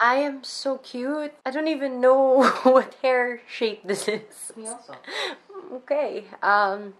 I am so cute. I don't even know what hair shape this is. Me also. Okay. Um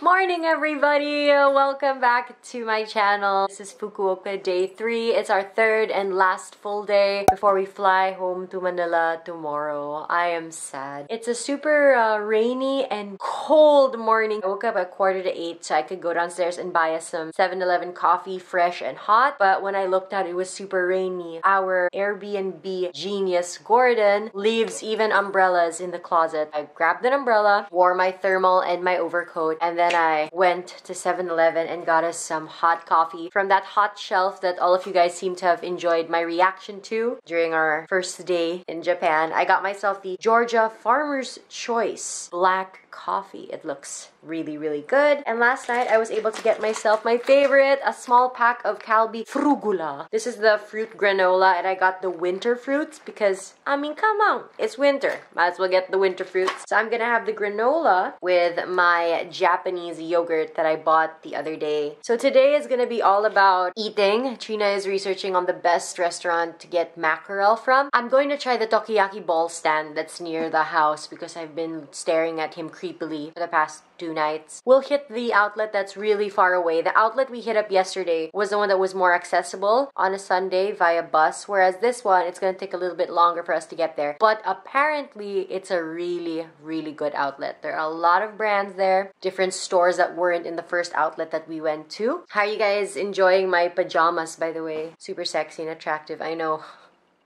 Morning everybody! Welcome back to my channel. This is Fukuoka day 3. It's our third and last full day before we fly home to Manila tomorrow. I am sad. It's a super uh, rainy and cold morning. I woke up at quarter to 8 so I could go downstairs and buy us some 7-Eleven coffee fresh and hot. But when I looked out it was super rainy. Our Airbnb genius Gordon leaves even umbrellas in the closet. I grabbed an umbrella, wore my thermal and my overcoat and then I went to 7-Eleven and got us some hot coffee from that hot shelf that all of you guys seem to have enjoyed my reaction to during our first day in Japan. I got myself the Georgia Farmer's Choice Black Coffee. It looks really, really good. And last night I was able to get myself my favorite, a small pack of Calbee Frugra. This is the fruit granola and I got the winter fruits because, I mean, come on, it's winter. Might as well get the winter fruits. So I'm gonna have the granola with my Japanese yogurt that I bought the other day. So today is gonna be all about eating. Trina is researching on the best restaurant to get mackerel from. I'm going to try the Takoyaki ball stand that's near the house because I've been staring at him creepily for the past two nights. We'll hit the outlet that's really far away. The outlet we hit up yesterday was the one that was more accessible on a Sunday via bus, whereas this one, it's gonna take a little bit longer for us to get there. But apparently, it's a really, really good outlet. There are a lot of brands there, different stores that weren't in the first outlet that we went to. How are you guys enjoying my pajamas, by the way? Super sexy and attractive, I know.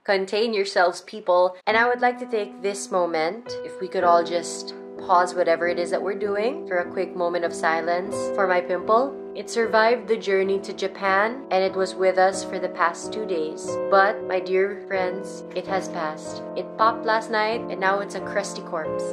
Contain yourselves, people. And I would like to take this moment, if we could all just pause whatever it is that we're doing for a quick moment of silence for my pimple. It survived the journey to Japan and it was with us for the past two days. But, my dear friends, it has passed. It popped last night and now it's a crusty corpse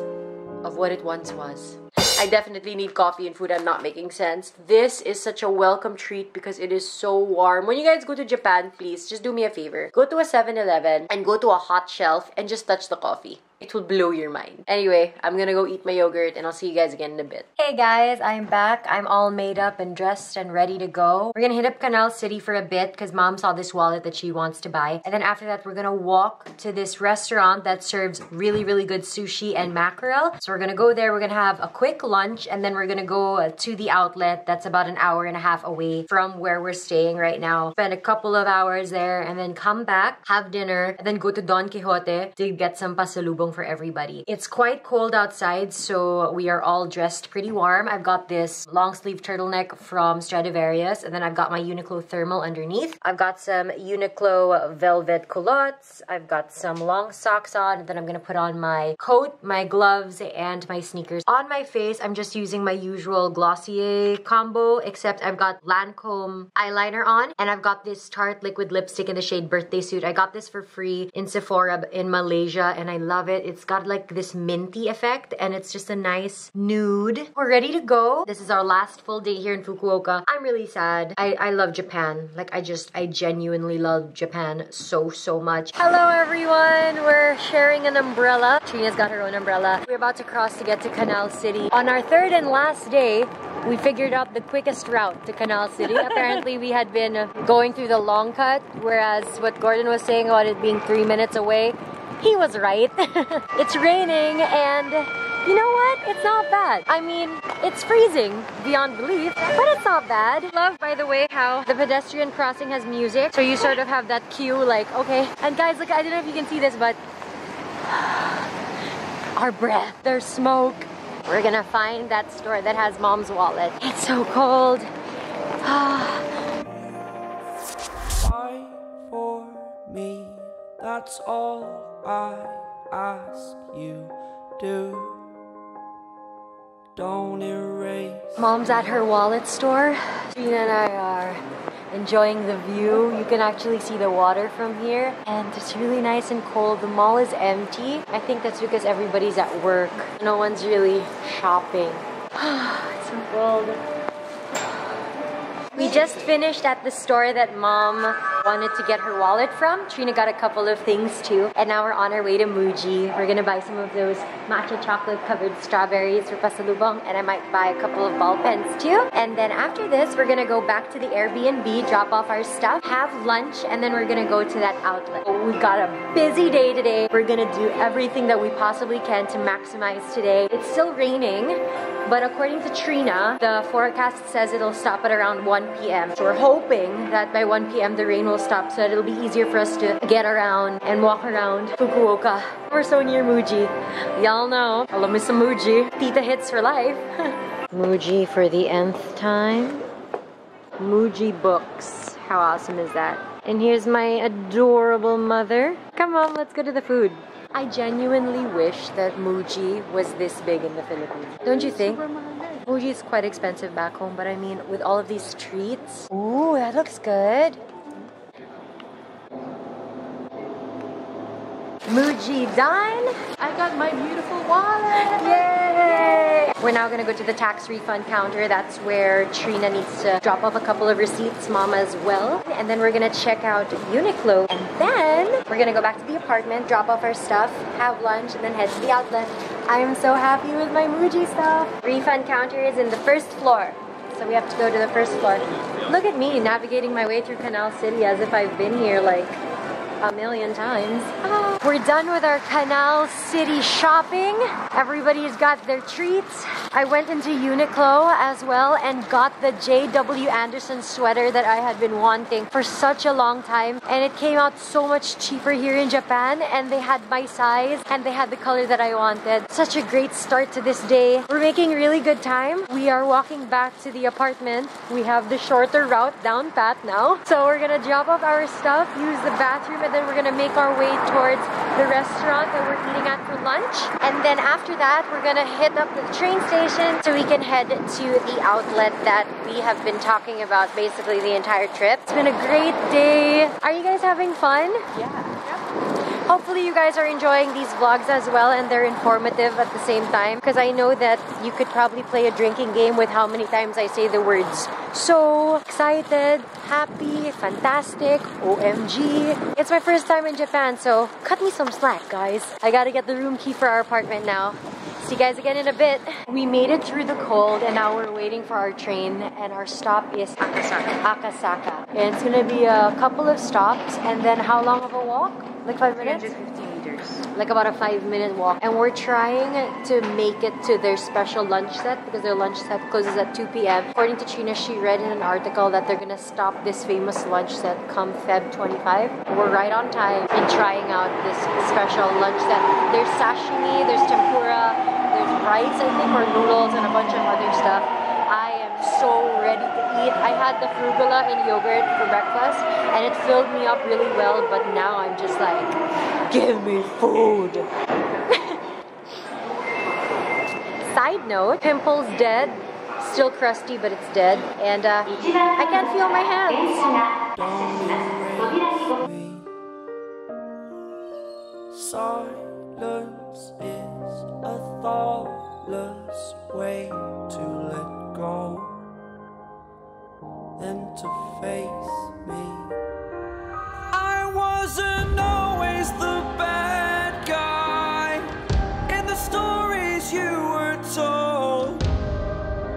of what it once was. I definitely need coffee and food. I'm not making sense. This is such a welcome treat because it is so warm. When you guys go to Japan, please just do me a favor. Go to a 7-Eleven and go to a hot shelf and just touch the coffee. It will blow your mind. Anyway, I'm gonna go eat my yogurt and I'll see you guys again in a bit. Hey guys, I'm back. I'm all made up and dressed and ready to go. We're gonna hit up Canal City for a bit because mom saw this wallet that she wants to buy. And then after that, we're gonna walk to this restaurant that serves really, really good sushi and mackerel. So we're gonna go there, we're gonna have a quick lunch, and then we're gonna go uh, to the outlet that's about an hour and a half away from where we're staying right now. Spend a couple of hours there and then come back, have dinner, and then go to Don Quixote to get some pasalubong for everybody. It's quite cold outside, so we are all dressed pretty warm. I've got this long sleeve turtleneck from Stradivarius, and then I've got my Uniqlo thermal underneath. I've got some Uniqlo velvet culottes. I've got some long socks on, and then I'm gonna put on my coat, my gloves, and my sneakers. On my face, I'm just using my usual Glossier combo, except I've got Lancome eyeliner on, and I've got this Tarte liquid lipstick in the shade Birthday Suit. I got this for free in Sephora in Malaysia, and I love it. It's got like this minty effect and it's just a nice nude. We're ready to go. This is our last full day here in Fukuoka. I'm really sad. I, I love Japan. Like I just, I genuinely love Japan so, so much. Hello everyone. We're sharing an umbrella. Trina's got her own umbrella. We're about to cross to get to Canal City. On our third and last day, we figured out the quickest route to Canal City. Apparently, we had been going through the long cut, whereas what Gordon was saying about it being three minutes away, he was right. it's raining and you know what? It's not bad. I mean, it's freezing beyond belief, but it's not bad. Love, by the way, how the pedestrian crossing has music. So you sort of have that cue like, okay. And guys, look, I don't know if you can see this, but our breath, there's smoke. We're gonna find that store that has mom's wallet. It's so cold. Fight for me, that's all I ask you do. Don't erase. Mom's at her wallet store. Trina and I are enjoying the view. You can actually see the water from here and it's really nice and cold. The mall is empty. I think that's because everybody's at work. No one's really shopping. it's so cold. We just finished at the store that mom wanted to get her wallet from. Trina got a couple of things too. And now we're on our way to Muji. We're gonna buy some of those matcha chocolate covered strawberries for pasalubong and I might buy a couple of ball pens too. And then after this, we're gonna go back to the Airbnb, drop off our stuff, have lunch, and then we're gonna go to that outlet. Oh, we got a busy day today. We're gonna do everything that we possibly can to maximize today. It's still raining, but according to Trina, the forecast says it'll stop at around 1 p.m. So we're hoping that by 1 p.m. the rain will stop so it'll be easier for us to get around and walk around Fukuoka. We're so near Muji. Y'all know, I love me some Muji. Tita hits for life. Muji for the nth time. Muji books. How awesome is that? And here's my adorable mother. Come on, let's go to the food. I genuinely wish that Muji was this big in the Philippines. Don't you think? Muji is quite expensive back home, but I mean, with all of these treats. Ooh, that looks good. Muji done. I got my beautiful wallet. Yay! We're now gonna go to the tax refund counter. That's where Trina needs to drop off a couple of receipts, Mama as well. And then we're gonna check out Uniqlo. And then we're gonna go back to the apartment, drop off our stuff, have lunch, and then head to the outlet. I am so happy with my Muji stuff. Refund counter is in the first floor. So we have to go to the first floor. Look at me navigating my way through Canal City as if I've been here like a million times. We're done with our Canal City shopping. Everybody's got their treats. I went into Uniqlo as well and got the J.W. Anderson sweater that I had been wanting for such a long time. And it came out so much cheaper here in Japan and they had my size and they had the color that I wanted. Such a great start to this day. We're making really good time. We are walking back to the apartment. We have the shorter route down pat now. So we're gonna drop off our stuff, use the bathroom, and then we're gonna make our way towards the restaurant that we're eating at for lunch. And then after that, we're gonna hit up the train station so we can head to the outlet that we have been talking about basically the entire trip. It's been a great day. Are you guys having fun? Hopefully you guys are enjoying these vlogs as well and they're informative at the same time because I know that you could probably play a drinking game with how many times I say the words. So excited, happy, fantastic, OMG. It's my first time in Japan so cut me some slack guys. I gotta get the room key for our apartment now. See you guys again in a bit. We made it through the cold and now we're waiting for our train and our stop is Akasaka. Akasaka. And it's gonna be a couple of stops and then how long of a walk? Like five minutes? 350 meters. like about a five minute walk. And we're trying to make it to their special lunch set because their lunch set closes at 2 p.m according to Trina she read in an article that they're gonna stop this famous lunch set come Feb 25 we're right on time in trying out this special lunch set. There's sashimi there's tempura there's rice I think or noodles and a bunch of other stuff so ready to eat. I had the frugra and yogurt for breakfast and it filled me up really well, but now I'm just like, give me food. Side note, pimples dead. Still crusty, but it's dead. And uh, I can't feel my hands. Silence is a thoughtless way to let go, then to face me. I wasn't always the bad guy in the stories you were told.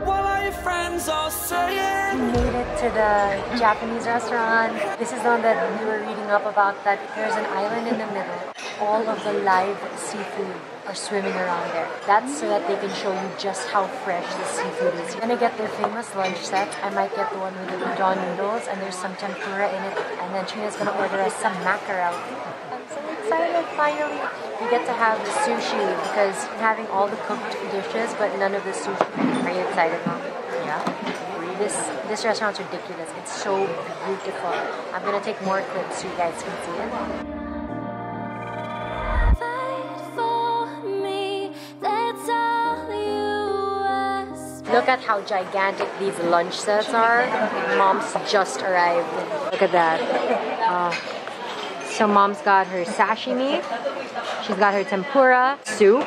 While all your friends are saying. We made it to the Japanese restaurant. This is the one that we were reading up about that there's an island in the middle. All of the live seafood are swimming around there. That's so that they can show you just how fresh the seafood is. You're gonna get their famous lunch set. I might get the one with the udon noodles and there's some tempura in it. And then Trina's gonna order us some mackerel. I'm so excited finally. We get to have the sushi because having all the cooked dishes but none of the sushi. Are you excited, Mom? Yeah. This this restaurant's ridiculous. It's so beautiful. I'm gonna take more clips so you guys can see it. Look at how gigantic these lunch sets are. Mom's just arrived. Look at that. Oh. So mom's got her sashimi. She's got her tempura, soup,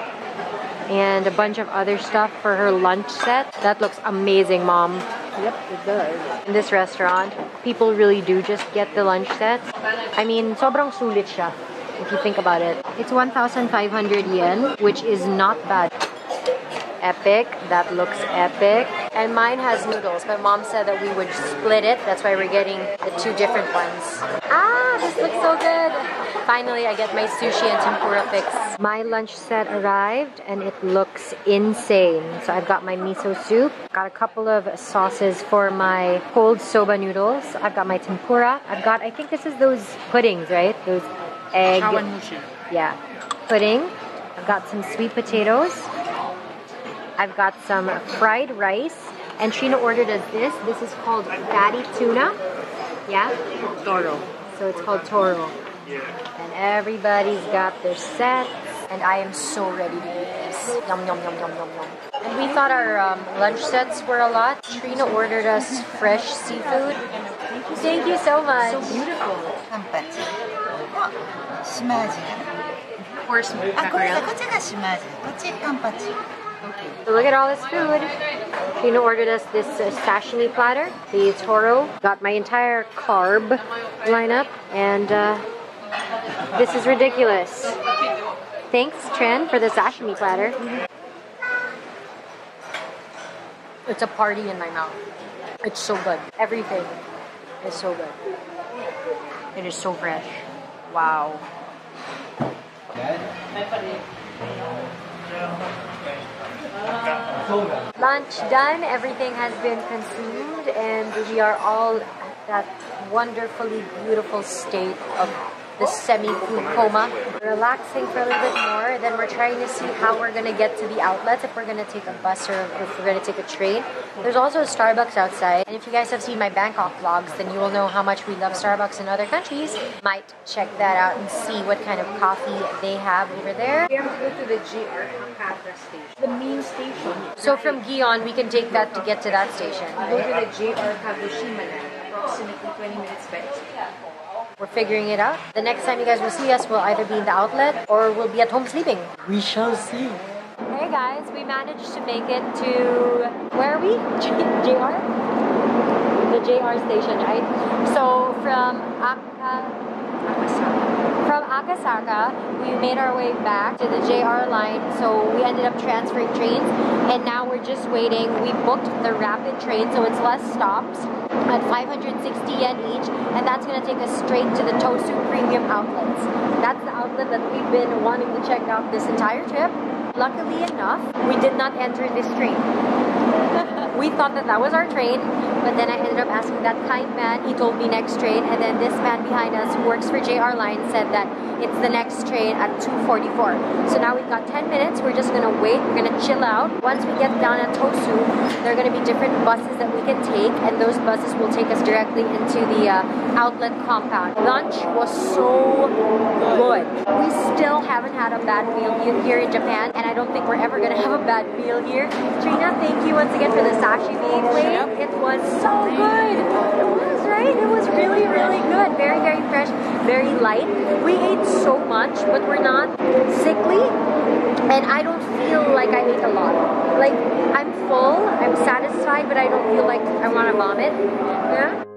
and a bunch of other stuff for her lunch set. That looks amazing, mom. Yep, it does. In this restaurant, people really do just get the lunch sets. I mean, sobrang sulit siya if you think about it. It's 1,500 yen, which is not bad. Epic. That looks epic. And mine has noodles. My mom said that we would split it. That's why we're getting the two different ones. Ah, this looks so good. Finally, I get my sushi and tempura fix. My lunch set arrived and it looks insane. So I've got my miso soup, got a couple of sauces for my cold soba noodles. I've got my tempura. I've got, I think this is those puddings, right? Those egg. Yeah, pudding. I've got some sweet potatoes. I've got some fried rice. And Trina ordered us this. This is called fatty tuna. Yeah? Toro. So it's called Toro. And everybody's got their sets. And I am so ready to eat this. Yum, yum, yum, yum, yum, yum. And we thought our um, lunch sets were a lot. Trina ordered us fresh seafood. Thank you so much. So beautiful. カンパチ島味 Horse あこれ mackerel. こっちが島味こっちカンパチ So look at all this food. Trina ordered us this uh, sashimi platter, the Toro. Got my entire carb lineup, and uh, this is ridiculous. Thanks, Tran, for the sashimi platter. It's a party in my mouth. It's so good. Everything is so good. It is so fresh. Wow. Lunch done, everything has been consumed, and we are all at that wonderfully beautiful state of the semi food coma. Relaxing for a little bit more, then we're trying to see how we're gonna get to the outlets, if we're gonna take a bus or if we're gonna take a train. There's also a Starbucks outside, and if you guys have seen my Bangkok vlogs, then you will know how much we love Starbucks in other countries. Might check that out and see what kind of coffee they have over there. We have to go to the JR Hakata station. The main station. So from Gion, we can take that to get to that station. Go to the JR Kagoshima. Approximately 20 minutes by We're figuring it out. The next time you guys will see us, we'll either be in the outlet or we'll be at home sleeping. We shall see. Hey guys, we managed to make it to where are we? JR? The JR station, right? So from Aka from Akasaka, we made our way back to the JR line, so we ended up transferring trains, and now we're just waiting. We booked the rapid train, so it's less stops at 560 yen each, and that's gonna take us straight to the Tosu Premium outlets. That's the outlet that we've been wanting to check out this entire trip. Luckily enough, we did not enter this train. We thought that that was our train, but then I ended up asking that kind man. He told me next train, and then this man behind us who works for JR Line said that it's the next train at 2:44. So now we've got 10 minutes. We're just gonna wait. We're gonna chill out. Once we get down at Tosu, there are gonna be different buses that we can take, and those buses will take us directly into the uh, outlet compound. Lunch was so good. We still haven't had a bad meal here in Japan, and I don't think we're ever gonna have a bad meal here. Trina, thank you once again for the sashimi plate. It was so good. It was It was really, really good. Very, very fresh, very light. We ate so much, but we're not sickly, and I don't feel like I ate a lot. Like I'm full, I'm satisfied, but I don't feel like I want to vomit. Yeah.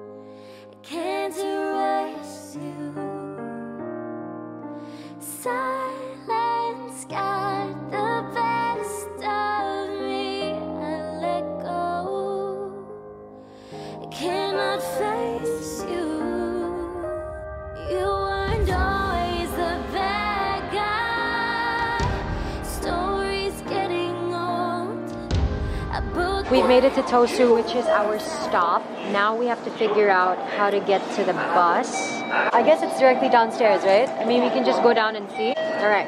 Made it to Tosu, which is our stop. Now we have to figure out how to get to the bus. I guess it's directly downstairs, right? I mean, we can just go down and see. All right.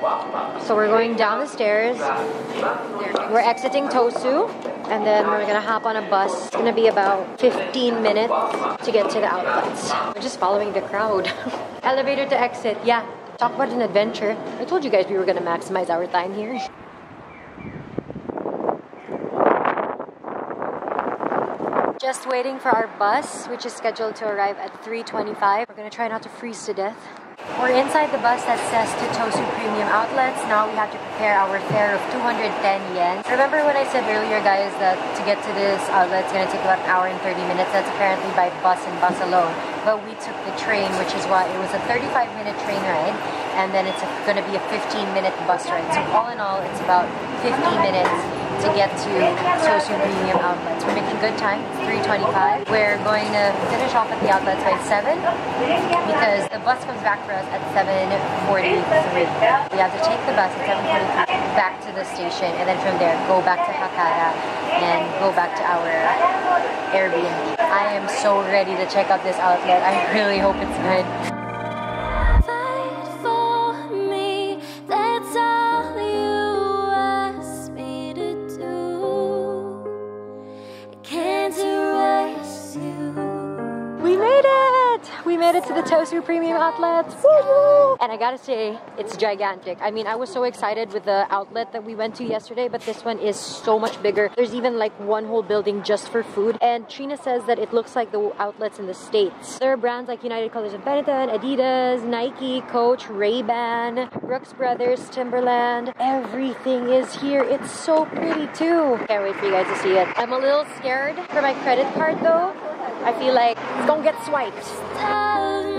So we're going down the stairs. We're exiting Tosu, and then we're gonna hop on a bus. It's gonna be about 15 minutes to get to the outlets. We're just following the crowd. Elevator to exit. Yeah. Talk about an adventure. I told you guys we were gonna maximize our time here. Just waiting for our bus, which is scheduled to arrive at 3:25. We're gonna try not to freeze to death. We're inside the bus that says Totosu Premium Outlets. Now we have to prepare our fare of 210 yen. Remember when I said earlier, guys, that to get to this outlet it's gonna take about an hour and 30 minutes? That's apparently by bus and bus alone. But we took the train, which is why it was a 35 minute train ride, and then it's gonna be a 15 minute bus ride. So all in all, it's about 50 minutes to get to Tosu Premium Outlets. We're making good time. It's 3.25. We're going to finish off at the outlets by 7 because the bus comes back for us at 7.43. We have to take the bus at 7.43 back to the station and then from there go back to Hakata and go back to our Airbnb. I am so ready to check out this outlet. I really hope it's good. It to the Tosu Premium Outlets. Woo! And I gotta say, it's gigantic. I mean, I was so excited with the outlet that we went to yesterday, but this one is so much bigger. There's even like one whole building just for food. And Trina says that it looks like the outlets in the States. There are brands like United Colors of Benetton, Adidas, Nike, Coach, Ray-Ban, Brooks Brothers, Timberland. Everything is here. It's so pretty too. Can't wait for you guys to see it. I'm a little scared for my credit card though. I feel like it's gonna get swiped.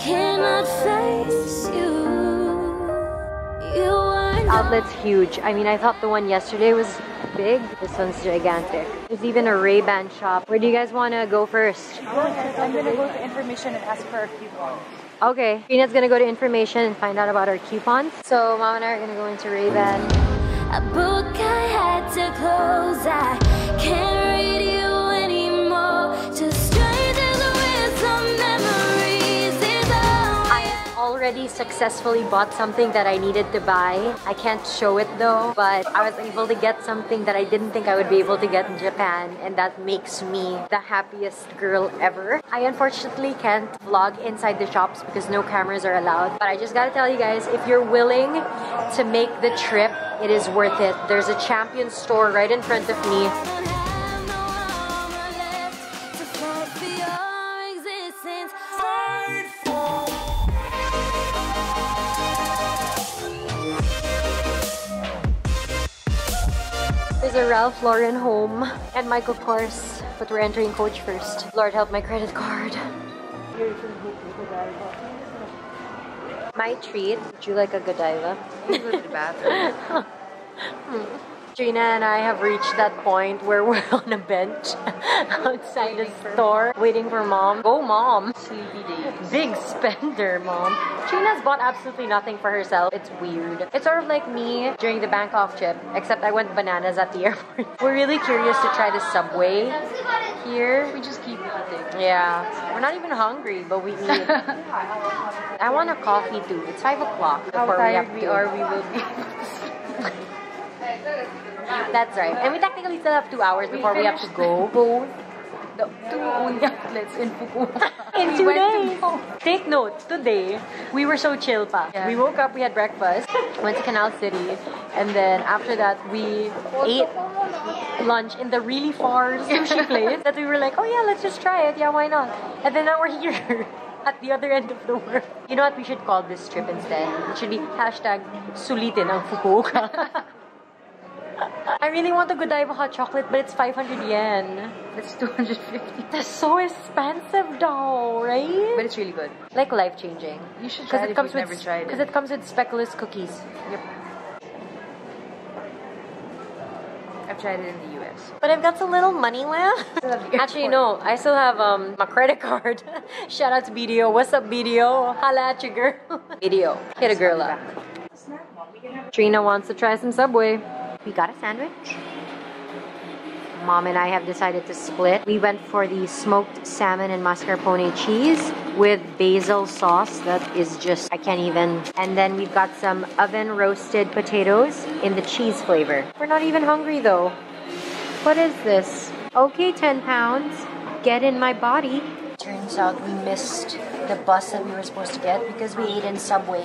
Cannot face you. You are not. Outlet's huge. I mean, I thought the one yesterday was big. This one's gigantic. There's even a Ray-Ban shop. Where do you guys want to go first? I'm gonna go to information and ask for a coupon. Okay. Trina's gonna go to information and find out about our coupons. So mom and I are gonna go into Ray-Ban. A book I had to close. I can't read successfully bought something that I needed to buy. I can't show it though, but I was able to get something that I didn't think I would be able to get in Japan, and that makes me the happiest girl ever. I unfortunately can't vlog inside the shops because no cameras are allowed, but I just gotta tell you guys if you're willing to make the trip, it is worth it. There's a champion store right in front of me. There's a Ralph Lauren home and Michael Kors, but we're entering Coach first. Lord help my credit card. My treat. Would you like a Godiva? Go to the bathroom. Hmm. Trina and I have reached that point where we're on a bench outside the store waiting for mom. Go mom! Sleepy days. Big spender, mom. Trina's bought absolutely nothing for herself. It's weird. It's sort of like me during the Bangkok trip, except I went bananas at the airport. We're really curious to try the subway here. We just keep eating. Yeah, we're not even hungry, but we eat. I want a coffee too. It's five o'clock How before we have tired we are, we will be. That's right. And we technically still have two hours before we have to go. Go The two only outlets in Fukuoka. in We two to days. Take note, today we were so chill pa. Yeah. We woke up, we had breakfast, went to Canal City, and then after that we ate lunch in the really far sushi place that we were like, oh yeah, let's just try it. Yeah, why not? And then now we're here. At the other end of the world. You know what we should call this trip instead? It should be hashtag sulitin ang Fukuoka. I really want a Godiva hot chocolate, but it's 500 yen. That's 250. That's so expensive though, right? But it's really good. like life changing. You should try it it comes you've with never tried it. because it. comes with speculoos cookies. Yep. I've tried it in the US. But I've got some little money left. The Actually, no. I still have um my credit card. Shout out to BDO. What's up, BDO? Holla at your girl. BDO. Hit a girl up. Trina wants to try some Subway. We got a sandwich. Mom and I have decided to split. We went for the smoked salmon and mascarpone cheese with basil sauce. That is just, I can't even. And then we've got some oven roasted potatoes in the cheese flavor. We're not even hungry though. What is this? Okay, 10 pounds. Get in my body. Turns out we missed the bus that we were supposed to get because we ate in Subway.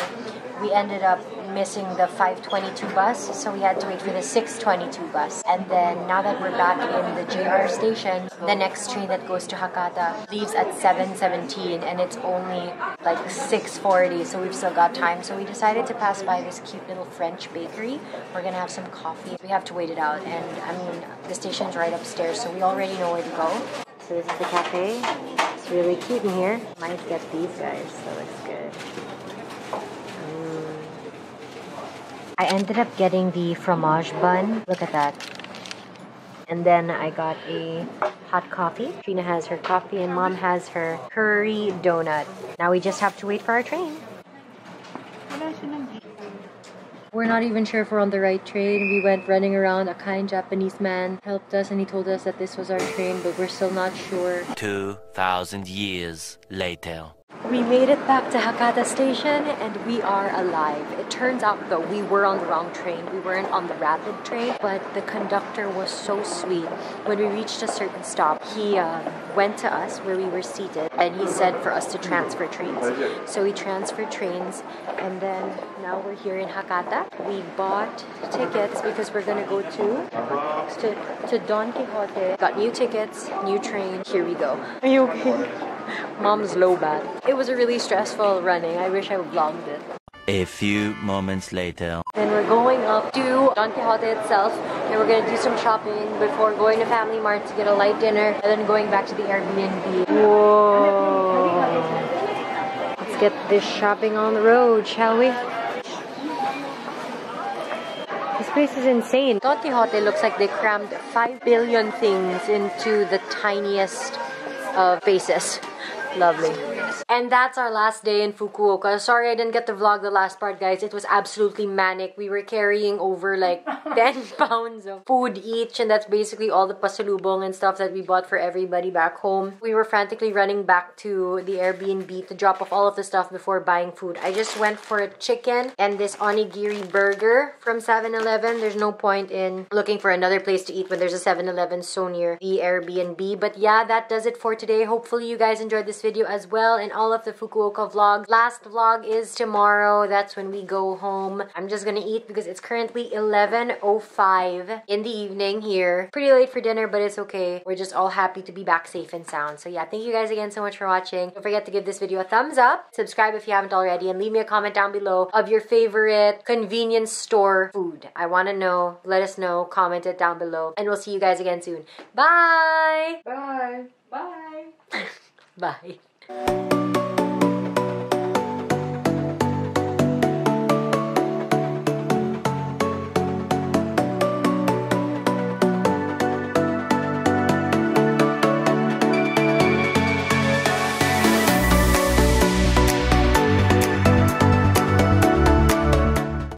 We ended up missing the 522 bus, so we had to wait for the 622 bus. And then now that we're back in the JR station, the next train that goes to Hakata leaves at 7:17 and it's only like 6:40, so we've still got time. So we decided to pass by this cute little French bakery. We're gonna have some coffee. We have to wait it out, and I mean the station's right upstairs, so we already know where to go. So this is the cafe. It's really cute in here. Might get these guys. That looks good. I ended up getting the fromage bun. Look at that. And then I got a hot coffee. Trina has her coffee and mom has her curry donut. Now we just have to wait for our train. We're not even sure if we're on the right train. We went running around. A kind Japanese man helped us and he told us that this was our train, but we're still not sure. 2,000 years later. We made it back to Hakata Station and we are alive. It turns out though we were on the wrong train. We weren't on the rapid train, but the conductor was so sweet. When we reached a certain stop, he uh, went to us where we were seated and he said for us to transfer trains. So we transferred trains and then now we're here in Hakata. We bought tickets because we're gonna go to to, to Don Quixote. Got new tickets, new train. Here we go. Are you okay? Mom's low bat. It was a really stressful running. I wish I vlogged it. A few moments later. Then we're going up to Don Quixote itself. And we're gonna do some shopping before going to Family Mart to get a light dinner, and then going back to the Airbnb. Whoa! Let's get this shopping on the road, shall we? This place is insane. Don Quixote looks like they crammed 5 billion things into the tiniest of faces. Lovely. And that's our last day in Fukuoka. Sorry I didn't get to vlog the last part, guys. It was absolutely manic. We were carrying over like 10 pounds of food each, and that's basically all the pasalubong and stuff that we bought for everybody back home. We were frantically running back to the Airbnb to drop off all of the stuff before buying food. I just went for a chicken and this onigiri burger from 7-Eleven. There's no point in looking for another place to eat when there's a 7-Eleven so near the Airbnb. But yeah, that does it for today. Hopefully you guys enjoyed this video as well and all of the Fukuoka vlogs. Last vlog is tomorrow. That's when we go home. I'm just gonna eat because it's currently 11.05 in the evening here. Pretty late for dinner, but it's okay. We're just all happy to be back safe and sound. So yeah, thank you guys again so much for watching. Don't forget to give this video a thumbs up, subscribe if you haven't already, and leave me a comment down below of your favorite convenience store food. I wanna know. Let us know. Comment it down below. And we'll see you guys again soon. Bye! Bye. Bye. Bye. Thank you.